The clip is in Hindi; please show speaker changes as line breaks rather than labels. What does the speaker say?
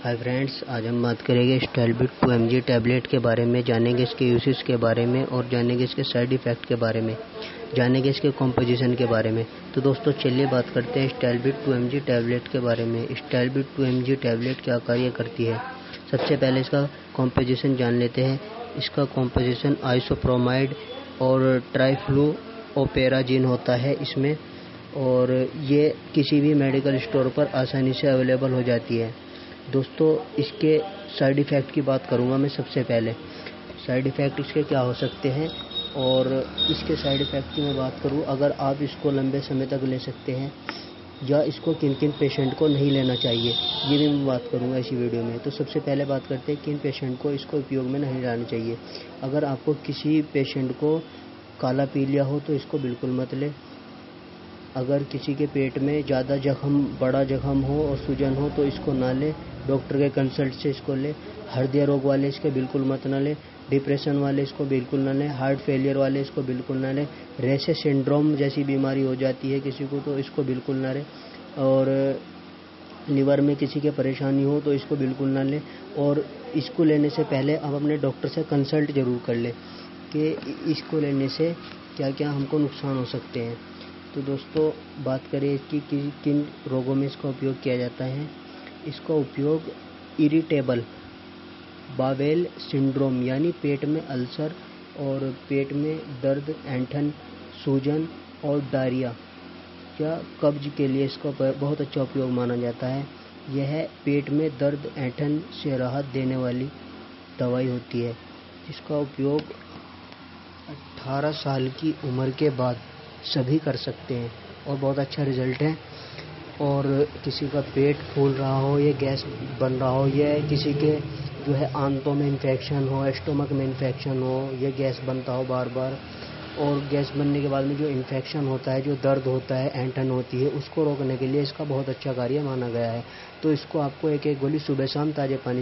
हाय फ्रेंड्स आज हम बात करेंगे स्टाइलबिट टू एम टैबलेट के बारे में, जानेंगे इसके यूसेस के बारे में और जानेंगे इसके साइड इफ़ेक्ट के बारे में, जानेंगे इसके कॉम्पोजिशन के बारे में। तो दोस्तों, चलिए बात करते हैं स्टाइलबिट टू एम टैबलेट के बारे में। स्टाइलबिट टू एम टैबलेट क्या कार्य करती है? सबसे पहले इसका कॉम्पोजिशन जान लेते हैं। इसका कॉम्पोजिशन आइसोप्रोमाइड और ट्राईफ्लू ओपेराजिन होता है इसमें और ये किसी भी मेडिकल स्टोर पर आसानी से अवेलेबल हो जाती है। दोस्तों, इसके साइड इफ़ेक्ट की बात करूँगा मैं सबसे पहले। साइड इफ़ेक्ट इसके क्या हो सकते हैं? और इसके साइड इफ़ेक्ट की मैं बात करूँ, अगर आप इसको लंबे समय तक ले सकते हैं, या इसको किन किन पेशेंट को नहीं लेना चाहिए, ये भी मैं बात करूँगा इसी वीडियो में। तो सबसे पहले बात करते हैं, किन पेशेंट को इसको उपयोग में नहीं लाना चाहिए। अगर आपको किसी पेशेंट को काला पी लिया हो तो इसको बिल्कुल मत ले। अगर किसी के पेट में ज़्यादा जख्म, बड़ा जख्म हो और सूजन हो तो इसको ना ले। डॉक्टर के कंसल्ट से इसको ले। हृदय रोग वाले इसके बिल्कुल मत ना ले। डिप्रेशन वाले इसको बिल्कुल ना ले। हार्ट फेलियर वाले इसको बिल्कुल ना ले। रेसे सिंड्रोम जैसी बीमारी हो जाती है किसी को तो इसको बिल्कुल ना ले। और लीवर में किसी के परेशानी हो तो इसको बिल्कुल ना ले। और इसको लेने से पहले आप अपने डॉक्टर से कंसल्ट ज़रूर कर ले कि इसको लेने से क्या क्या हमको नुकसान हो सकते हैं। तो दोस्तों, बात करें इसकी कि किन रोगों में इसका उपयोग किया जाता है। इसका उपयोग इरिटेबल बावेल सिंड्रोम यानी पेट में अल्सर और पेट में दर्द, ऐंठन, सूजन और डायरिया, या कब्ज के लिए इसका बहुत अच्छा उपयोग माना जाता है। यह पेट में दर्द, ऐंठन से राहत देने वाली दवाई होती है। जिसका उपयोग 18 साल की उम्र के बाद सभी कर सकते हैं और बहुत अच्छा रिज़ल्ट है। और किसी का पेट फूल रहा हो, या गैस बन रहा हो, या किसी के जो है आंतों में इन्फेक्शन हो स्टोमक में इन्फेक्शन हो, या गैस बनता हो बार बार और गैस बनने के बाद में जो इन्फेक्शन होता है, जो दर्द होता है एंटन होती है, उसको रोकने के लिए इसका बहुत अच्छा कार्य माना गया है। तो इसको आपको एक एक गोली सुबह शाम ताज़े पानी